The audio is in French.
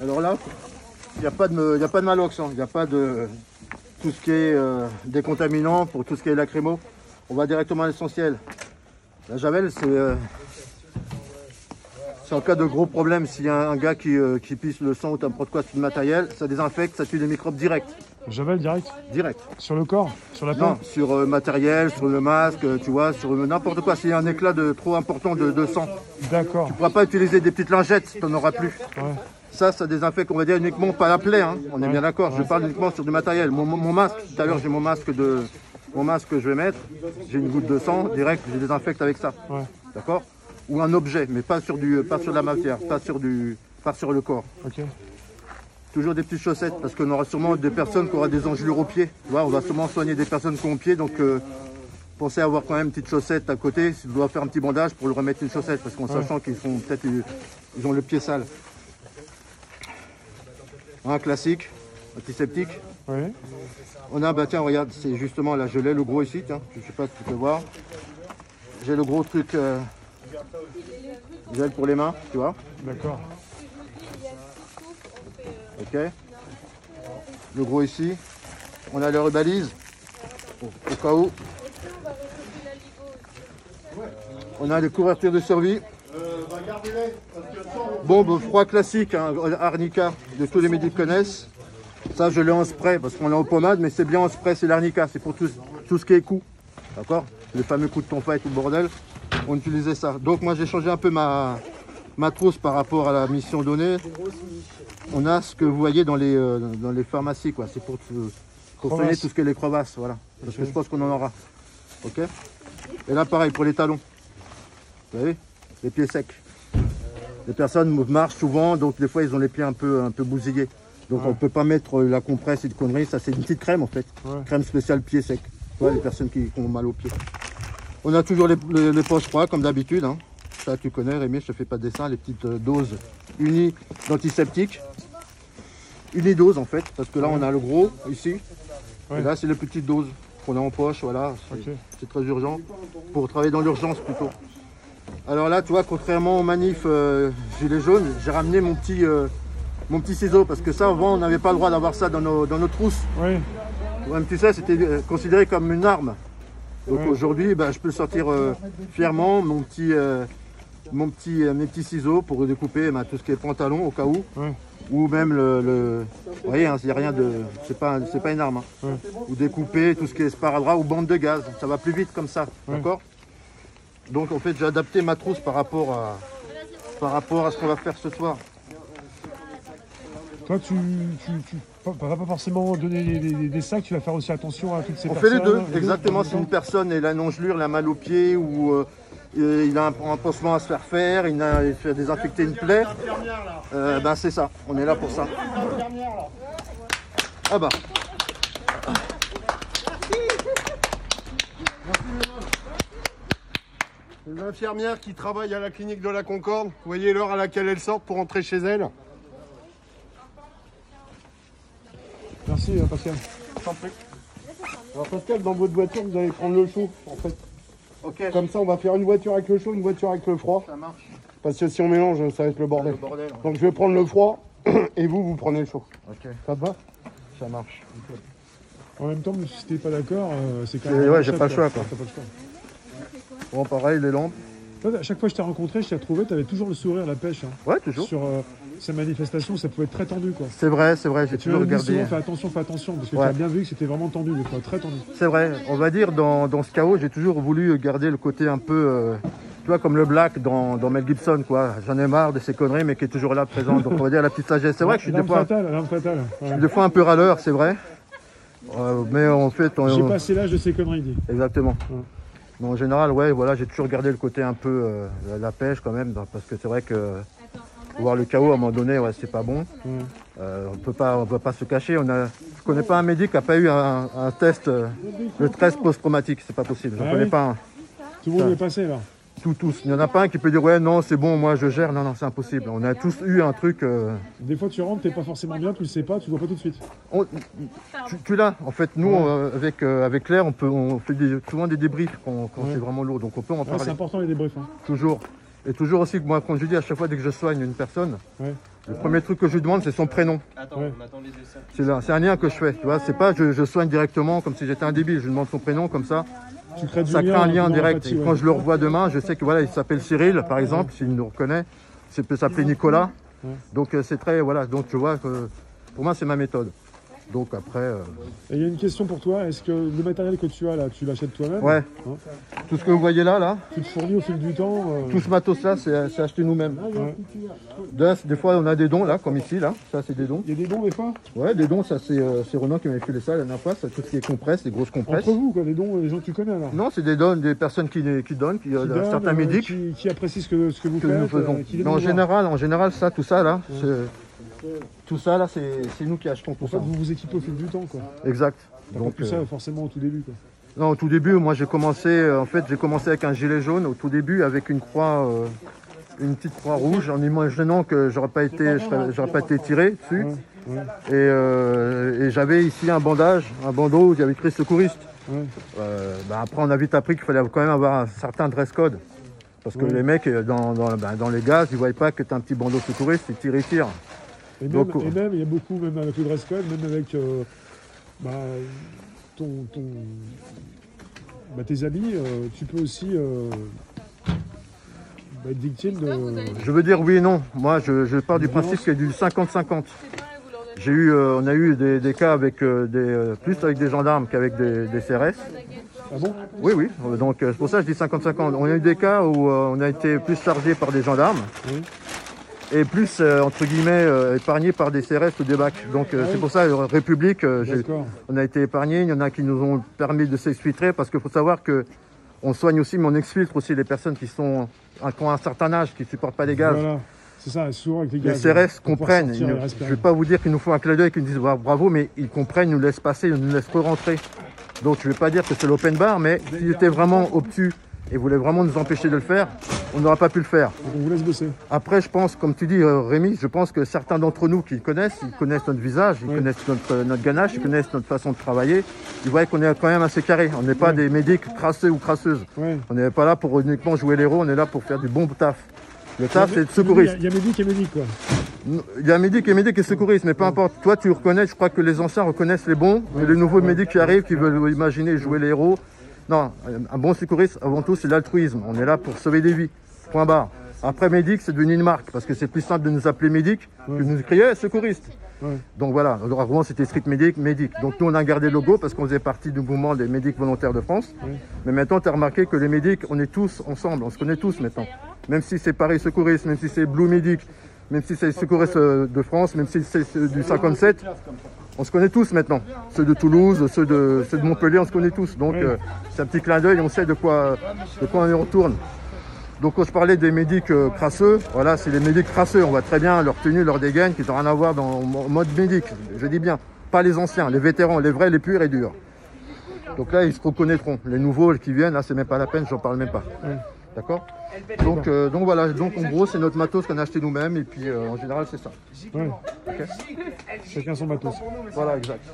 Alors là, il n'y a, pas de- y malox, hein. il n'y a pas de tout ce qui est euh, décontaminant pour tout ce qui est lacrymo. On va directement à l'essentiel. La javel, c'est euh, c'est en cas de gros problème. S'il y a un gars qui, euh, qui pisse le sang ou n'importe quoi sur le matériel, ça désinfecte, ça tue les microbes direct. Javel direct Direct. Sur le corps Sur la peau Non, sur euh, matériel, sur le masque, euh, tu vois, sur n'importe quoi. S'il y a un éclat de trop important de, de sang, D'accord. tu ne pourras pas utiliser des petites lingettes, tu n'en auras plus. Ouais. Ça, ça désinfecte, on va dire uniquement pas la plaie, hein. on est bien d'accord. Je parle uniquement sur du matériel. Mon, mon- mon masque, tout à l'heure j'ai mon masque de, mon masque que je vais mettre. J'ai une goutte de sang direct, je désinfecte avec ça, Ouais. d'accord? Ou un objet, mais pas sur du, pas sur la matière, pas sur du, pas sur le corps. Toujours des petites chaussettes parce qu'on aura sûrement des personnes qui auront des engelures aux pieds. Vois, on va sûrement soigner des personnes qui ont aux pieds, donc euh, pensez à avoir quand même une petite chaussette à côté. Si on doit faire un petit bandage pour lui remettre une chaussette, parce qu'en sachant qu'ils sont peut-être ils, ils ont le pied sale. Un classique, antiseptique. Ouais. On a, bah tiens, regarde, c'est justement là, je l'ai le gros ici, tiens, je sais pas si tu peux voir. J'ai le gros truc euh, gel pour les mains, tu vois, D'accord. ok. Le gros ici. On a les rebalises, au, cas où. On a les couvertures de survie. Bombe froid classique, hein, arnica, de tous les médicaments connaissent. Ça, je l'ai en spray parce qu'on l'a en pommade, mais c'est bien en spray, c'est l'arnica, c'est pour tout, tout ce qui est coup. D'accord? Les fameux coups de tonfa et tout le bordel, on utilisait ça. Donc, moi, j'ai changé un peu ma, ma trousse par rapport à la mission donnée. On a ce que vous voyez dans les, euh, dans les pharmacies, quoi. C'est pour, tout- pour soigner tout ce qui est les crevasses, voilà. Parce que je pense qu'on en aura. Ok? Et là, pareil, pour les talons. Vous voyez? Les pieds secs. Les personnes marchent souvent, donc des fois, ils ont les pieds un peu, un peu bousillés. Donc, on ne peut pas mettre euh, la compresse et de conneries. Ça, c'est une petite crème, en fait. Ouais. Crème spéciale pieds secs. Tu vois, les personnes qui, qui ont mal aux pieds. On a toujours les, les- les poches froides, comme d'habitude. hein. Ça, tu connais, Rémi, je te fais pas de dessin. Les petites euh, doses unies d'antiseptique. Unidose, en fait, parce que là, on a le gros, ici. Ouais. Et là, c'est les petites doses qu'on a en poche, voilà. C'est très urgent. Pour travailler dans l'urgence, plutôt. Alors là, tu vois, contrairement aux manifs euh, Gilets jaunes, j'ai ramené mon petit, euh, mon petit ciseau, parce que ça, avant, on n'avait pas le droit d'avoir ça dans nos, dans nos trousses. Même tu sais, c'était considéré comme une arme. Donc Ouais. aujourd'hui, ben, je peux sortir euh, fièrement mon petit, euh, mon petit, euh, mes petits ciseaux pour découper ben, tout ce qui est pantalon au cas où, Ouais. ou même le, le- vous voyez, il n'y a rien de, c'est pas, c'est pas une arme. hein. Ouais. Ou découper tout ce qui est sparadrap ou bande de gaz, ça va plus vite comme ça, d'accord? Donc en fait, j'ai adapté ma trousse par rapport à, par rapport à ce qu'on va faire ce soir. Toi, tu, tu, tu pas, forcément donner des, des- des sacs, tu vas faire aussi attention à toutes ces On fait personnes. les deux, les exactement. en Si une personne elle a une engelure, elle a mal au pied ou euh, il a un, un pansement à se faire faire, il a il fait désinfecter une plaie, euh, ben c'est ça. On est là pour ça. Ah bah. Une infirmière qui travaille à la clinique de la Concorde. Vous voyez l'heure à laquelle elle sort pour rentrer chez elle Merci, euh, Pascal. Alors Pascal, dans votre voiture, vous allez prendre le chaud, en fait. Ok. Comme ça, on va faire une voiture avec le chaud, une voiture avec le froid. Ça marche. Parce que si on mélange, ça va être le bordel. Le bordel. Donc je vais prendre le froid et vous, vous prenez le chaud. Ok. Ça te va? Ça marche. En même temps, si t'es pas d'accord, euh, c'est quand même. ouais, j'ai chef, pas le choix, quoi. Pas. Bon, pareil, les lampes. À chaque fois que je t'ai rencontré, je t'ai retrouvé, t'avais toujours le sourire, la pêche. hein. Ouais, toujours. Sur euh, ces manifestations, ça pouvait être très tendu, quoi. C'est vrai, c'est vrai. J'ai toujours regardé. souvent, fais attention, fais attention, parce que Ouais. tu as bien vu que c'était vraiment tendu, des fois, très tendu. C'est vrai. On va dire dans, dans ce chaos, j'ai toujours voulu garder le côté un peu, euh, tu vois, comme le black dans, dans Mel Gibson, quoi. J'en ai marre de ces conneries, mais qui est toujours là présent. Donc on va dire la petite sagesse. C'est vrai que je suis des fois, fatale, fatale. ouais. des fois un peu râleur, c'est vrai. Euh, mais en fait, on, J'ai passé l'âge de ces conneries, dit. exactement. Ouais. Mais en général, ouais, voilà, j'ai toujours gardé le côté un peu euh, la pêche quand même, parce que c'est vrai que voir le chaos à un moment donné, ouais, c'est pas bon. Ouais. Euh, on peut pas, on peut pas se cacher. On a, je connais pas un médic qui a pas eu un, un test, euh, le stress post-traumatique, c'est pas possible. Je Ah connais oui pas un. Tout le monde est passé, là. Tout, tous. Il n'y en a pas un qui peut dire ouais non c'est bon moi je gère. Non non c'est impossible. On a tous eu un truc. euh, Des fois, tu rentres, t'es pas forcément bien, tu le sais pas, tu le vois pas tout de suite. on- tu, tu l'as. En fait nous avec avec Claire on peut on fait des- souvent des débriefs quand, quand Ouais. c'est vraiment lourd donc on peut en c'est parler important, les débriefs. hein. toujours. Et toujours aussi moi quand je dis à chaque fois dès que je soigne une personne Ouais. Le premier truc que je lui demande, c'est son prénom. Attends, Ouais. on attend les desserts. C'est un lien que je fais. Tu vois, c'est pas je, je soigne directement comme si j'étais un débile. Je lui demande son prénom comme ça. Ça crée un lien direct. empathie, Et ouais. quand je le revois demain, je sais que voilà, il s'appelle Cyril, par exemple, s'il nous reconnaît. Il peut s'appeler Nicolas. Donc euh, c'est très voilà. Donc tu vois que pour moi c'est ma méthode. Donc après, euh, Et il y a une question pour toi. Est-ce que le matériel que tu as là, tu l'achètes toi-même ouais. Hein Tout ce que vous voyez là, là, Tu te fournis au fil du temps euh, tout ce matos là, c'est c'est acheté nous-mêmes. ouais. D'un, Des fois on a des dons là, comme ici là. Ça c'est des dons. Il y a des dons des fois Ouais, des dons. Ça c'est euh, Renan qui m'avait filé ça la dernière fois. C'est tout ce qui est compresse, les grosses compresses. Entre vous, quoi, des dons, des gens que tu connais alors Non, c'est des dons, des personnes qui, qui donnent, qui, euh, Qui donnent, certains euh, médics. qui, qui apprécient ce que, ce que vous que faites, nous faisons. euh, Mais en général, en général, ça, tout ça là, c'est- tout ça là, c'est nous qui achetons tout En ça. fait, vous vous équipez au fil du temps, quoi. Exact. Donc, tout euh, ça forcément au tout début, quoi. non, au tout début, moi j'ai commencé, euh, en fait, j'ai commencé avec un gilet jaune au tout début, avec une croix, euh, une petite croix rouge, en imaginant que j'aurais pas été, j'aurais pas été tiré dessus. Ouais, ouais, Et, euh, et j'avais ici un bandage, un bandeau où il y avait écrit secouriste. ouais. Euh, bah, après, on a vite appris qu'il fallait quand même avoir un certain dress code. Parce que les mecs, euh, dans, dans, bah, dans les gaz, ils voient pas que t'as un petit bandeau secouriste, ils tirent, ils tirent. Et même, Donc, et même, il y a beaucoup, même avec le dress code, même avec euh, bah, ton, ton, bah, tes habits, euh, tu peux aussi euh, bah, être victime de. Je veux dire oui et non. Moi, je, je pars du principe qu'il y a du 50-50. J'ai eu, euh, on a eu des, des cas avec euh, des, plus avec des gendarmes qu'avec des, des CRS. Ah bon? Oui, oui. Donc c'est pour ça que je dis 50-50. On a eu des cas où euh, on a été plus chargé par des gendarmes Oui. Et plus euh, entre guillemets euh, épargné par des CRS ou des bacs. Donc euh, Ah c'est pour ça euh, République, on a été épargné. Il y en a qui nous ont permis de s'exfiltrer parce qu'il faut savoir que on soigne aussi, mais on exfiltre aussi les personnes qui sont qui ont un certain âge, qui supportent pas les gaz. Voilà. C'est ça, souvent avec les Les gaz. CRS pour pouvoir comprennent. sortir et nous- je ne vais pas vous dire qu'ils nous font un clin d'œil, qu'ils nous disent bravo, mais ils comprennent, ils nous laissent passer, ils nous laissent re-rentrer. Donc je ne vais pas dire que c'est l'open bar, mais s'ils étaient vraiment obtus et voulaient vraiment nous empêcher de le faire, on n'aurait pas pu le faire. Donc on vous laisse bosser. Après, je pense, comme tu dis, euh, Rémi, je pense que certains d'entre nous qui connaissent, ils connaissent notre visage, ils connaissent notre, notre ganache, ils connaissent notre façon de travailler. Ils voient qu'on est quand même assez carré. On n'est pas des médics crasseux ou crasseuses. Ouais. On n'est pas là pour uniquement jouer l'héros, on est là pour faire du bon taf. Le taf, c'est de a- il y a médic et médic, quoi. Il y a médic et médic et secouriste, mais peu importe. Toi, tu reconnais, je crois que les anciens reconnaissent les bons, et les nouveaux médics qui arrivent, qui veulent imaginer jouer les héros. Non, un bon secouriste, avant tout, c'est l'altruisme. On est là pour sauver des vies. Point barre. Après, médic, c'est devenu une marque, parce que c'est plus simple de nous appeler médic que de nous crier Eh, secouriste. Ouais. Donc voilà, avant c'était strict médic, médic. Donc nous on a gardé le logo parce qu'on faisait partie du mouvement des médics volontaires de France. Mais maintenant tu as remarqué que les médics, on est tous ensemble, on se connaît tous maintenant. Même si c'est Paris Secouriste, même si c'est Blue Médic, même si c'est Secouriste euh, de France, même si c'est ceux du 57, on se connaît tous maintenant. Ceux de Toulouse, ceux de, ceux de Montpellier, on se connaît tous. Donc Oui. euh, c'est un petit clin d'œil, on sait de quoi, de quoi on y retourne. Donc quand je parlais des médics euh, crasseux, voilà, c'est les médics crasseux. On voit très bien leur tenue, leur dégaine, qui n'ont rien à voir dans mode médic. Je dis bien, pas les anciens, les vétérans, les vrais, les purs et durs. Donc là, ils se reconnaîtront. Les nouveaux qui viennent, là, c'est même pas la peine, j'en parle même pas. D'accord donc, euh, donc voilà, donc en gros, c'est notre matos qu'on a acheté nous-mêmes, et puis euh, en général, c'est ça. Ouais. Chacun son matos. Voilà, exact.